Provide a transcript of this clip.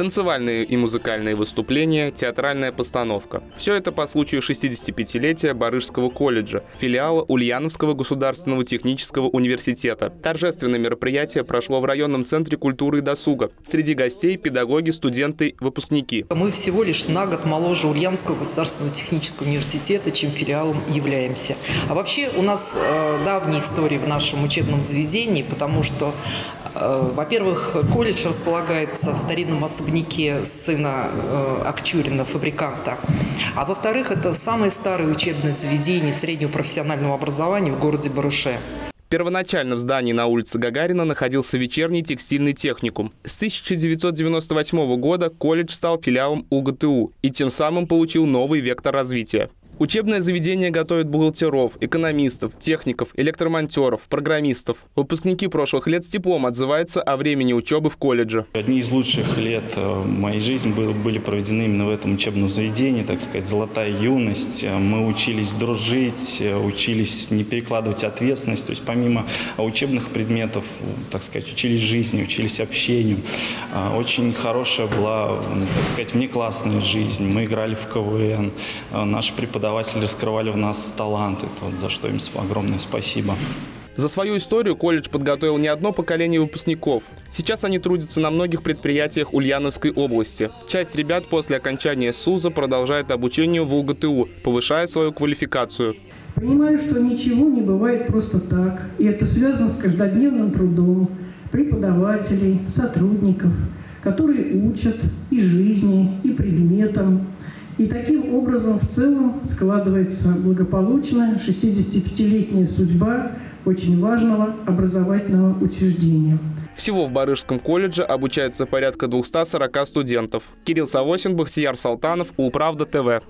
танцевальные и музыкальные выступления, театральная постановка. Все это по случаю 65-летия Барыжского колледжа, филиала Ульяновского государственного технического университета. Торжественное мероприятие прошло в районном центре культуры и досуга. Среди гостей – педагоги, студенты, выпускники. Мы всего лишь на год моложе Ульяновского государственного технического университета, чем филиалом являемся. А вообще у нас э, давняя история в нашем учебном заведении, потому что во-первых, колледж располагается в старинном особняке сына э, Акчурина, фабриканта. А во-вторых, это самое старое учебное заведение среднего профессионального образования в городе Баруше. Первоначально в здании на улице Гагарина находился вечерний текстильный техникум. С 1998 года колледж стал филиалом УГТУ и тем самым получил новый вектор развития. Учебное заведение готовит бухгалтеров, экономистов, техников, электромонтеров, программистов. Выпускники прошлых лет с теплом отзываются о времени учебы в колледже. Одни из лучших лет э, моей жизни были проведены именно в этом учебном заведении, так сказать, золотая юность. Э, мы учились дружить, э, учились не перекладывать ответственность. То есть помимо учебных предметов, так сказать, учились жизни, учились общению. Очень хорошая была, так сказать, внеклассная жизнь. Мы играли в КВН. Наши преподаватели преподаватели раскрывали в нас таланты, вот, за что им огромное спасибо. За свою историю колледж подготовил не одно поколение выпускников. Сейчас они трудятся на многих предприятиях Ульяновской области. Часть ребят после окончания СУЗа продолжает обучение в УГТУ, повышая свою квалификацию. Понимаю, что ничего не бывает просто так, и это связано с каждодневным трудом преподавателей, сотрудников, которые учат и жизни, и предметам, и таким образом в целом складывается благополучная 65-летняя судьба очень важного образовательного учреждения. Всего в Барыжском колледже обучается порядка 240 студентов. Кирилл Савосин, Бахтияр Салтанов, Управда ТВ.